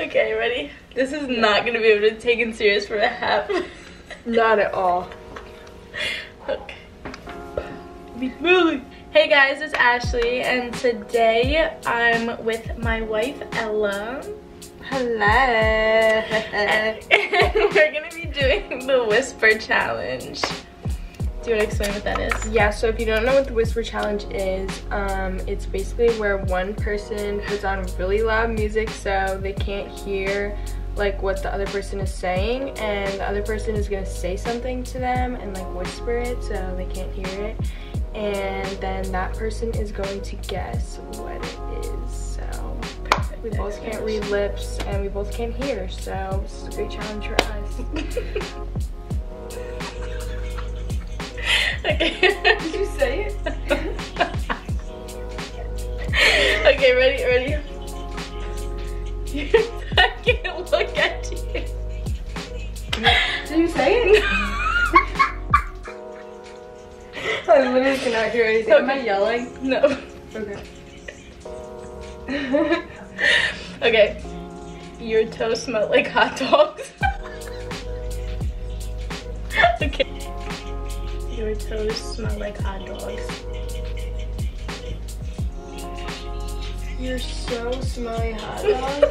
Okay, ready? This is not gonna be able to take it serious for a half. Not at all. okay. Hey guys, it's Ashley, and today I'm with my wife Ella. Hello. and we're gonna be doing the whisper challenge. Do you want to explain what that is? Yeah, so if you don't know what the whisper challenge is, um, it's basically where one person puts on really loud music so they can't hear like what the other person is saying and the other person is gonna say something to them and like whisper it so they can't hear it and then that person is going to guess what it is. So we both can't read lips and we both can't hear so this is a great challenge for us okay. did you say it okay, ready, ready? I can't look at you. did you say it I literally cannot hear anything. Am I yelling? No. Okay. Okay. Your toes smell like hot dogs. Your toes smell like hot dogs. You're so smelly hot dog.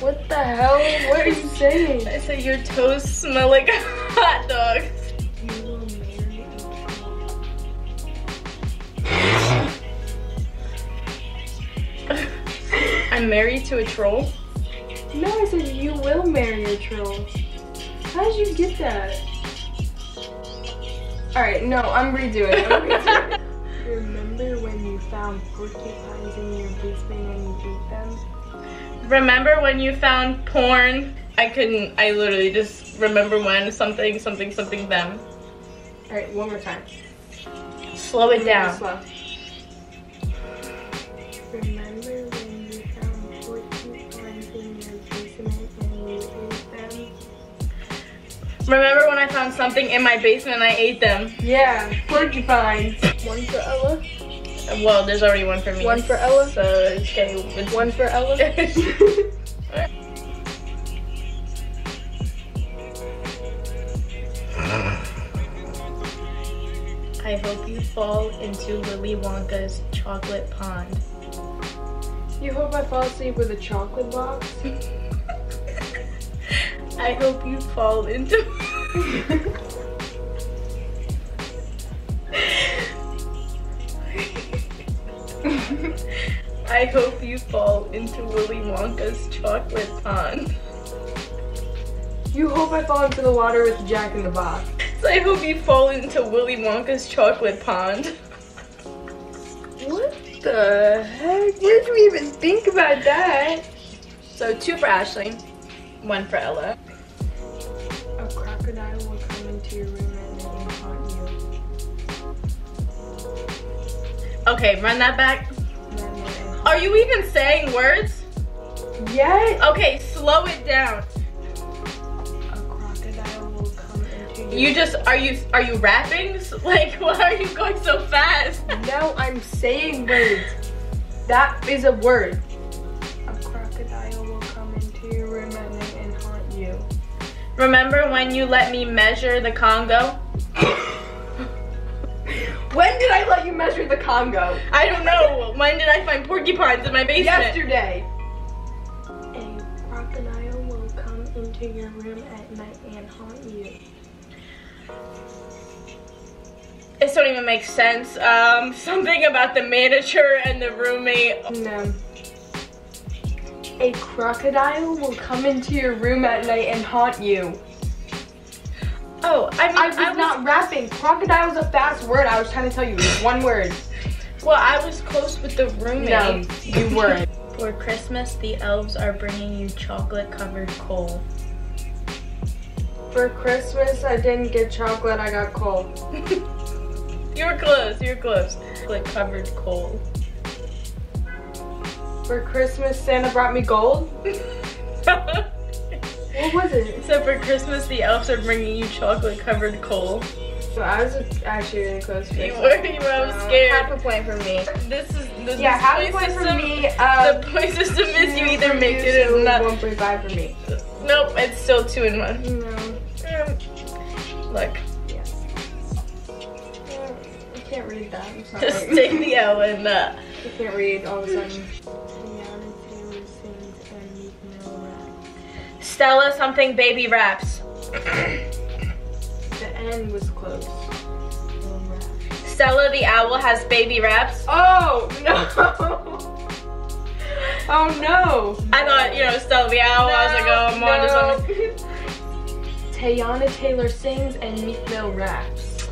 what the hell? What are you saying? I said your toes smell like hot dogs. You will marry a I'm married to a troll. No, I said you will marry a troll. How did you get that? Alright, no, I'm redoing it. I'm redoing. Remember when you found porcupines in your basement and you ate them? Remember when you found porn? I couldn't, I literally just remember when something, something, something, them. Alright, one more time. Slow it down. Slow. Remember when I found something in my basement and I ate them? Yeah, porcupines. One for Ella. Well, there's already one for me. One for Ella. So, it's okay. It's One for Ella. I hope you fall into Willy Wonka's chocolate pond. you hope I fall asleep with a chocolate box? I hope you fall into. I hope you fall into Willy Wonka's chocolate pond. you hope I fall into the water with Jack in the Box. So I hope you fall into Willy Wonka's chocolate pond. What the heck? Where did we even think about that? So two for Ashley, one for Ella. Okay, run that back. And then they'll- Are you even saying words? Yes! Okay, slow it down. A crocodile will come into your You just are you are you rapping? Like why are you going so fast? No, I'm saying words. That is a word. A crocodile will come into your room at night and haunt you. Remember when you let me measure the Congo? When did I let you measure the Congo? I don't know. When did I find porcupines in my basement? Yesterday. A crocodile will come into your room at night and haunt you. This don't even make sense. Um, something about the manager and the roommate. No. A crocodile will come into your room at night and haunt you. Oh, I mean, I was, I was not rapping. Crocodile is a fast word. I was trying to tell you. It's one word. well, I was close with the roommate. No, you weren't. For Christmas, the elves are bringing you chocolate-covered coal. For Christmas, I didn't get chocolate. I got coal. You were close. You were close. Chocolate-covered coal. For Christmas, Santa brought me gold. What was it? So for Christmas, the elves are bringing you chocolate-covered coal. So I was actually really close. to You were, you were, I was So, scared. Half a point for me. This is this Yeah, half a point point for me. Uh, the point system is you either make you, it or not. 1.5 for me. Nope, it's still two and one. No. Um, Look, Yes. I can't read that. Just take the L and uh, I can't read all of a sudden. Stella something baby raps. The N was close. Stella the owl has baby raps. Oh no! oh no! I thought, you know, Stella the owl. I was like, oh, I'm on to something. Teyana Taylor sings and Meek Mill raps.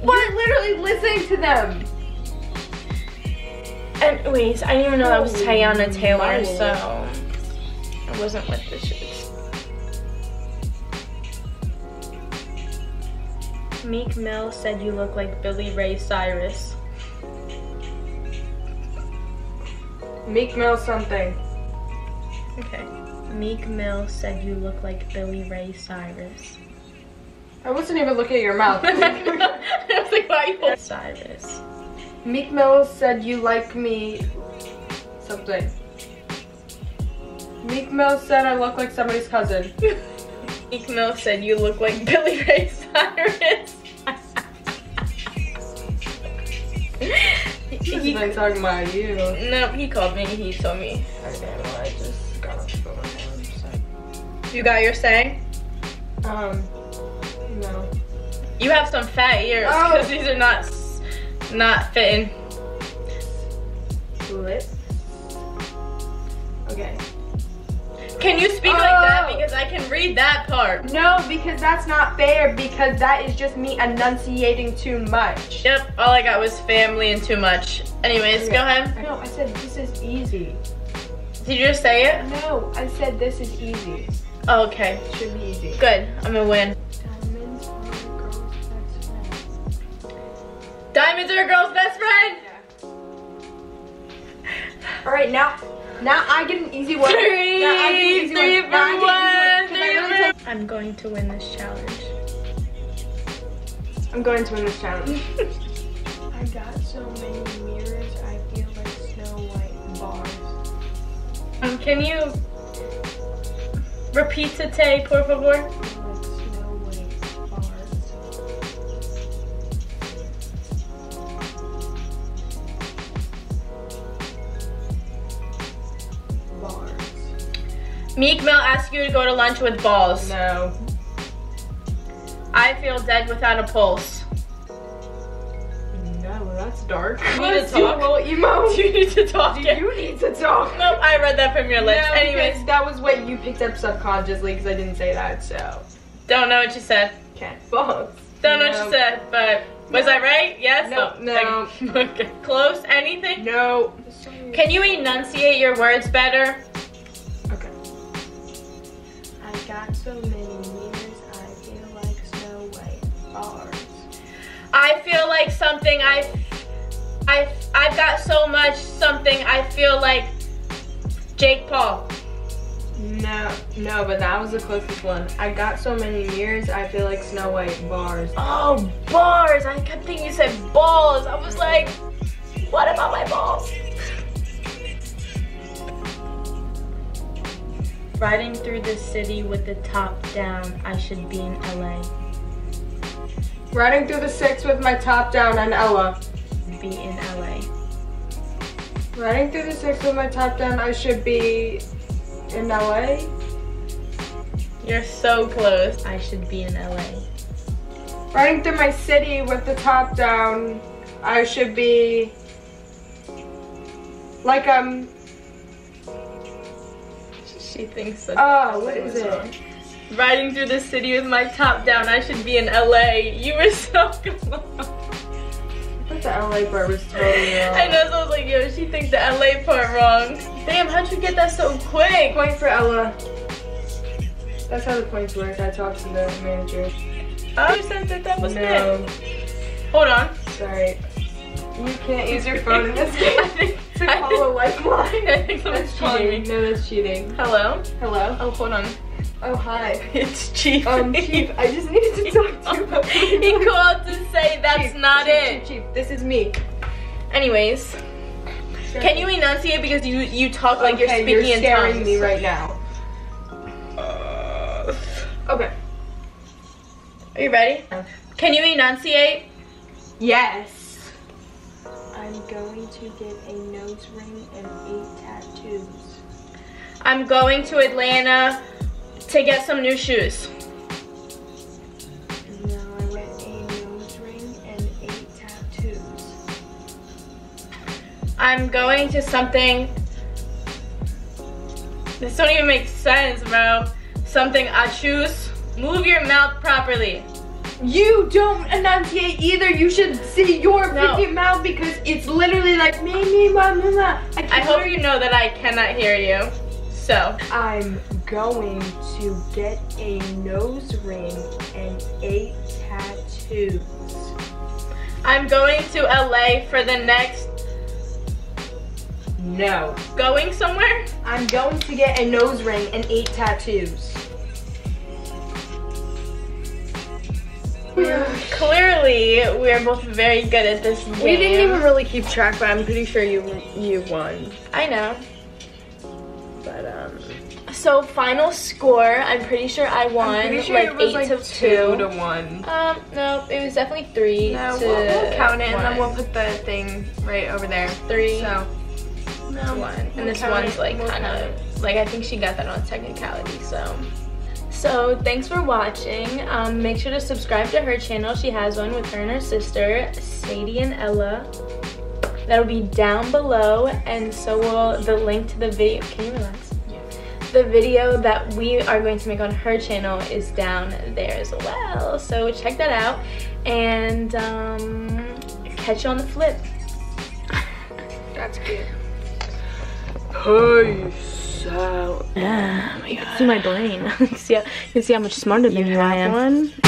What? literally listening to them. And wait, I didn't even know that was Teyana Taylor, so wasn't with the shits. Meek Mill said you look like Billy Ray Cyrus. Meek Mill something. Okay. Meek Mill said you look like Billy Ray Cyrus. I wasn't even looking at your mouth. I was like, why you Cyrus? Meek Mill said you like me something. Meek Mill said I look like somebody's cousin. Meek Mill said you look like Billy Ray Cyrus. He's he, been talking about you. no, he called me. He told me. Okay, well I just got off the phone You got your saying? so. Um, no. You have some fat ears Oh. because these are not not fitting. Lip. Can you speak like that Oh. because I can read that part? No, because that's not fair because that is just me enunciating too much. Yep, all I got was family and too much. Anyways, go ahead. No, I said this is easy. Did you just say it? No, I said this is easy. Oh, okay, It should be easy. good. I'm gonna win. Diamonds are a girl's best friend. Diamonds are a girl's best friend. All right, now, now I get an easy one. Three, now I get an easy three one. Now I for get an one, easy one, 'cause I three really for- I'm going to win this challenge. I'm going to win this challenge. I got so many mirrors, I feel like Snow White bars. Um, can you repeat today, por favor? Meek Mill asks you to go to lunch with balls. No. I feel dead without a pulse. No, that's dark. You need to Let's do a talk. little emo. Do you need to talk? Do you need to talk? Nope, I read that from your lips. No, Anyways, that was what you picked up subconsciously because I didn't say that, so. don't know what you said. Can't false. Don't know what you said, but was I right? Yes? No, Oh, no. Okay. Close? Anything? No. Can you enunciate your words better? I feel like something I I I've got so much something I feel like Jake Paul. No, no, but that was the closest one. I got so many mirrors, I feel like Snow White bars. Oh, bars. I kept thinking you said balls. I was like, what about my balls? Riding through the city with the top down, I should be in LA. Riding through the six with my top down and Ella. Be in LA. Riding through the six with my top down, I should be in LA. You're so close. I should be in LA. Riding through my city with the top down, I should be like um She thinks that. oh what is it? Riding through the city with my top down, I should be in LA. You were so close. I thought the LA part was totally wrong. I know, so I was like, yo, she thinks the LA part wrong. Damn, how'd you get that so quick? Point for Ella. That's how the points work. I talked to the manager. Oh, you said that that was no, good. Hold on. sorry. You can't use your phone in this game. to call a lifeline. I think That's someone's calling cheating. me. No, that's cheating. Hello? Hello? Oh, hold on. Oh, hi. It's Chief. Um, Chief, I just needed to talk to you about he called to say that's Chief, not Chief, it. Chief, Chief, this is me. Anyways, can you enunciate because you you talk like you're Okay, speaking you're in scaring tongues. me right now. Okay. Are you ready? Can you enunciate? Yes. I'm going to get a nose ring and eight tattoos. I'm going to Atlanta to get some new shoes. I went a nose ring and eight tattoos. I'm going to something. This don't even make sense, bro. Something I choose. Move your mouth properly. You don't enunciate either. You should see your No. freaking mouth because it's literally like me, me, ma, ma, ma. I, I hope you know that I cannot hear you. So, I'm going to get a nose ring and eight tattoos. I'm going to LA for the next. No. Going somewhere? I'm going to get a nose ring and eight tattoos. Clearly, we're both very good at this game. We didn't even really keep track, but I'm pretty sure you you won. I know. So final score, I'm pretty sure I won. I'm sure like it was eight like to two two. to one. Um, no, it was definitely three No, to we'll, we'll count it and then we'll put the thing right over there. three So to one. And we'll this one's it, like we'll kind of like I think she got that on technicality. So. So thanks for watching. Um, make sure to subscribe to her channel. She has one with her and her sister, Sadie and Ella. That'll be down below, and so will the link to the video. Can you relax? Yeah. The video that we are going to make on her channel is down there as well. So check that out, and um, catch you on the flip. that's cute. Peace out. Yeah, you can see my brain. you, can see how, you can see how much smarter than you, I am. One.